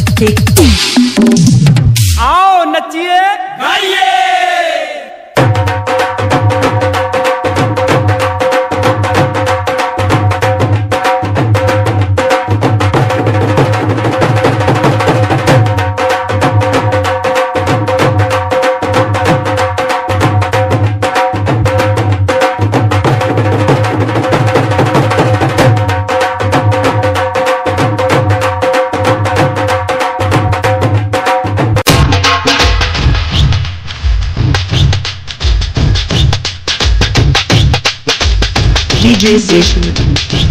एक आओ नचिए। गाइए। me dizer